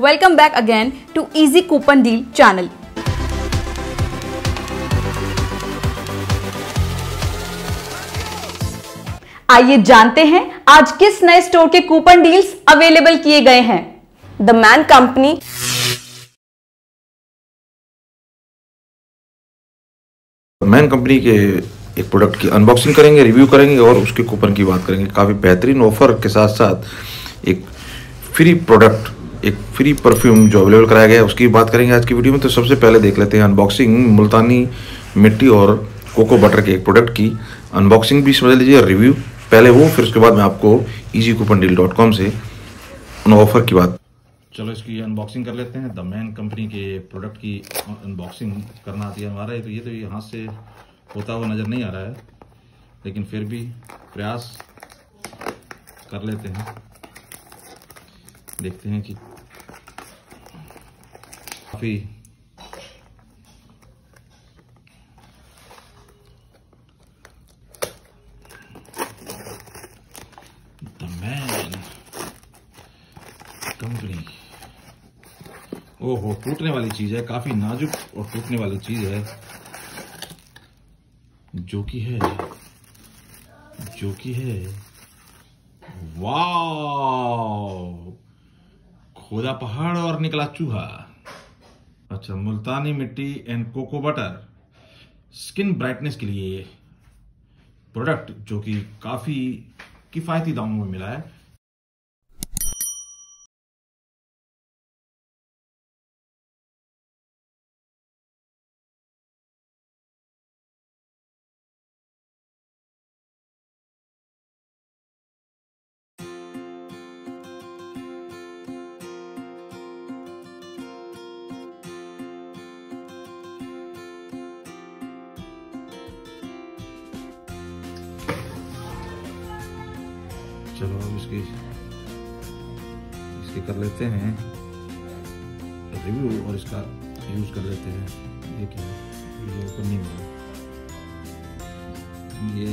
Welcome back again to Easy Coupon Deal channel. आइए जानते हैं आज किस नए स्टोर के कूपन डील्स अवेलेबल किए गए हैं। The Man Company Man Company के एक प्रोडक्ट की अनबॉक्सिंग करेंगे रिव्यू करेंगे और उसके कूपन की बात करेंगे। काफ़ी बेहतरीन ऑफ़र के साथ साथ एक फ्री प्रोडक्ट एक फ्री परफ्यूम जो अवेलेबल कराया गया है, उसकी बात करेंगे आज की वीडियो में। तो सबसे पहले देख लेते हैं अनबॉक्सिंग मुल्तानी मिट्टी और कोको बटर के एक प्रोडक्ट की। अनबॉक्सिंग भी समझ लीजिए रिव्यू पहले वो, फिर उसके बाद मैं आपको Easy Coupon Deal dot com से उन ऑफ़र की बात। चलो इसकी अनबॉक्सिंग कर लेते हैं। द मैन कंपनी के प्रोडक्ट की अनबॉक्सिंग करना आती है। हमारा तो ये तो ये हाथ से होता हुआ नज़र नहीं आ रहा है, लेकिन फिर भी प्रयास कर लेते हैं। देखते हैं कि काफ़ी द मैन कंपनी। ओहो, टूटने वाली चीज़ है, काफ़ी नाजुक और टूटने वाली चीज़ है। जो कि है, जो कि है। वाह खोदा पहाड़ और निकला चूहा। अच्छा multani mitti and cocoa butter skin brightness के लिए प्रोडक्ट जो कि काफ़ी किफायती दामों में मिला है। चलो अब इसकी, इसके कर लेते हैं रिव्यू और इसका यूज़ कर लेते हैं। है? ये ओपन नहीं हुआ। ये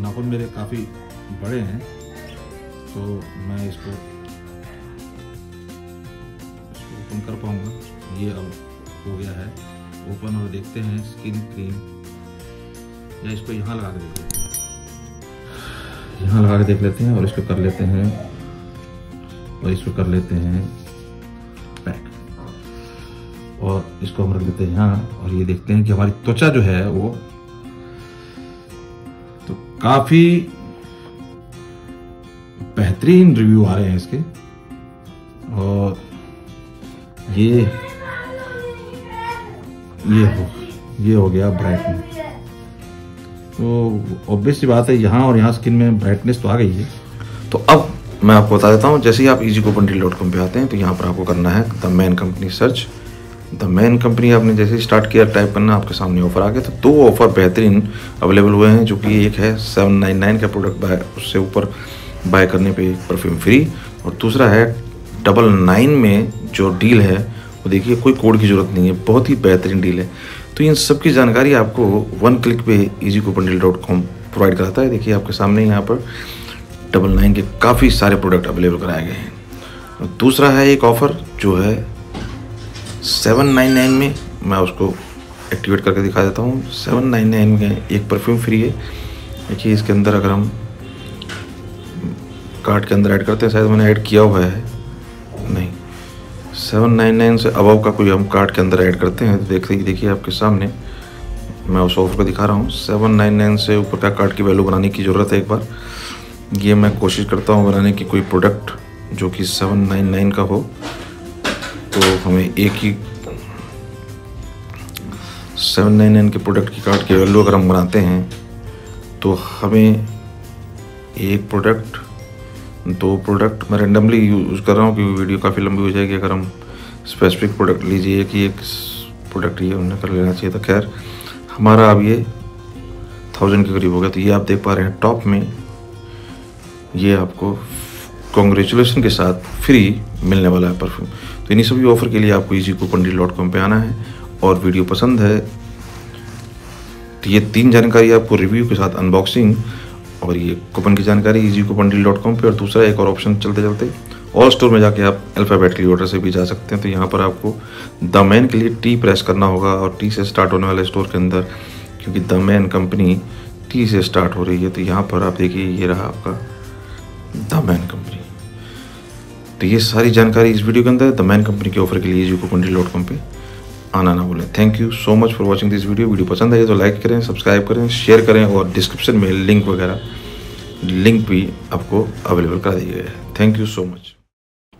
नाखून मेरे काफ़ी बड़े हैं तो मैं इसको इसको ओपन कर पाऊँगा। ये अब हो गया है। ओपन और देखते हैं स्किन क्रीम या इसको यहाँ लगा के देखते हैं। यहाँ लगा के देख लेते हैं और इसको कर लेते हैं। और इसको कर लेते हैं। पैक और इसको हम रख लेते हैं। यहाँ और ये देखते हैं कि हमारी त्वचा जो है वो तो काफ़ी बेहतरीन रिव्यू आ रहे हैं इसके। और ये ये हो ये हो गया ब्राइटनिंग तो ऑब्वियस सी बात है, यहाँ और यहाँ स्किन में ब्राइटनेस तो आ गई है। तो अब मैं आपको बता देता हूँ, जैसे ही आप Easy Coupon Deal dot com पर आते हैं तो यहाँ पर आपको करना है The Man Company search The Man Company आपने जैसे स्टार्ट किया टाइप करना, आपके सामने ऑफ़र आ गया। तो दो ऑफ़र बेहतरीन अवेलेबल हुए हैं, जो कि एक है सेवन नाइन नाइन का प्रोडक्ट बाय उससे ऊपर बाय करने पे परफ्यूम फ्री और दूसरा है डबल नाइन में जो डील है, वो देखिए, कोई कोड की ज़रूरत नहीं है, बहुत ही बेहतरीन डील है। तो इन सब की जानकारी आपको वन क्लिक पे Easy Coupon dot com provide कराता है। देखिए, आपके सामने यहाँ पर डबल नाइन के काफ़ी सारे प्रोडक्ट अवेलेबल कराए गए हैं। दूसरा है एक ऑफ़र जो है सेवन नाइन नाइन में मैं उसको एक्टिवेट करके दिखा देता हूँ। सेवन नाइन नाइन में एक परफ्यूम फ्री है। देखिए, इसके अंदर अगर हम कार्ड के अंदर ऐड करते हैं, शायद मैंने ऐड किया हुआ है। सेवन नाइन नाइन से अबव का कोई हम कार्ड के अंदर ऐड करते हैं तो देखते ही देखिए आपके सामने मैं उस ऑफ़र को दिखा रहा हूँ। सेवन नाइन नाइन से ऊपर का कार्ड की वैल्यू बनाने की ज़रूरत है एक बार। ये मैं कोशिश करता हूँ बनाने की कोई प्रोडक्ट जो कि सेवन नाइन नाइन का हो तो हमें एक ही सेवन नाइन नाइन के प्रोडक्ट की कार्ड की वैल्यू अगर हम बनाते हैं तो हमें एक प्रोडक्ट दो प्रोडक्ट मैं रेंडमली यूज़ कर रहा हूँ, क्योंकि वीडियो काफ़ी लंबी हो जाएगी अगर हम स्पेसिफिक प्रोडक्ट लीजिए कि एक प्रोडक्ट ये उन्हें कर लेना चाहिए था। खैर, हमारा अब ये थाउज़ेंड के करीब हो गया। तो ये आप देख पा रहे हैं टॉप में ये आपको कॉन्ग्रेचुलेसन के साथ फ्री मिलने वाला है परफ्यूम तो इन्हीं सभी ऑफ़र के लिए आपको Easy Coupon Deal dot com पर आना है और वीडियो पसंद है तो ये तीन जानकारी आपको रिव्यू के साथ अनबॉक्सिंग और ये कूपन की जानकारी Easy Coupon Deal dot com पर और दूसरा एक और ऑप्शन चलते चलते ऑल स्टोर में जाके आप अल्फ़ाबेट के ऑर्डर से भी जा सकते हैं। तो यहाँ पर आपको द मैन के लिए टी प्रेस करना होगा और टी से स्टार्ट होने वाले स्टोर के अंदर, क्योंकि द मैन कंपनी टी से स्टार्ट हो रही है। तो यहाँ पर आप देखिए, ये रहा आपका द मैन कंपनी तो ये सारी जानकारी इस वीडियो के अंदर द मैन कंपनी के ऑफ़र के लिए जी कोपंडी डॉट कॉम पर आना ना भूलें। Thank you so much for watching this video video पसंद आई तो लाइक करें सब्सक्राइब करें शेयर करें और डिस्क्रिप्शन में लिंक वगैरह लिंक भी आपको अवेलेबल करा दिया गया है। थैंक यू सो मच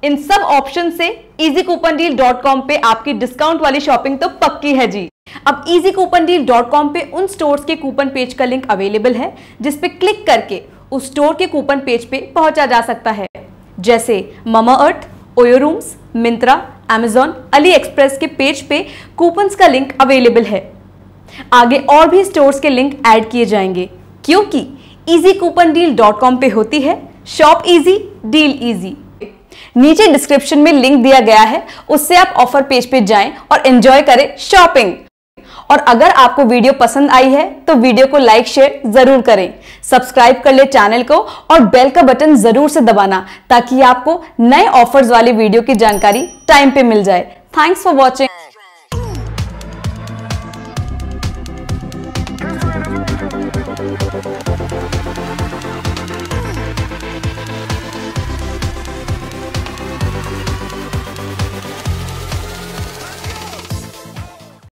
इन सब ऑप्शन से easycoupondeal.com पे आपकी डिस्काउंट वाली शॉपिंग तो पक्की है जी। अब easycoupondeal.com पे उन स्टोर्स के कूपन पेज का लिंक अवेलेबल है, जिस पे क्लिक करके उस स्टोर के कूपन पेज पे पहुँचा जा सकता है। जैसे Mamaearth OYO rooms Myntra Amazon AliExpress के पेज पे कूपन्स का लिंक अवेलेबल है। आगे और भी स्टोर्स के लिंक ऐड किए जाएँगे, क्योंकि easycoupondeal.com पे होती है शॉप इजी डील इजी नीचे डिस्क्रिप्शन में लिंक दिया गया है, उससे आप ऑफ़र पेज पे जाएँ और एंजॉय करें शॉपिंग और अगर आपको वीडियो पसंद आई है तो वीडियो को लाइक शेयर ज़रूर करें। सब्सक्राइब कर ले चैनल को और बेल का बटन ज़रूर से दबाना, ताकि आपको नए ऑफर्स वाली वीडियो की जानकारी टाइम पे मिल जाए। Thanks for watching.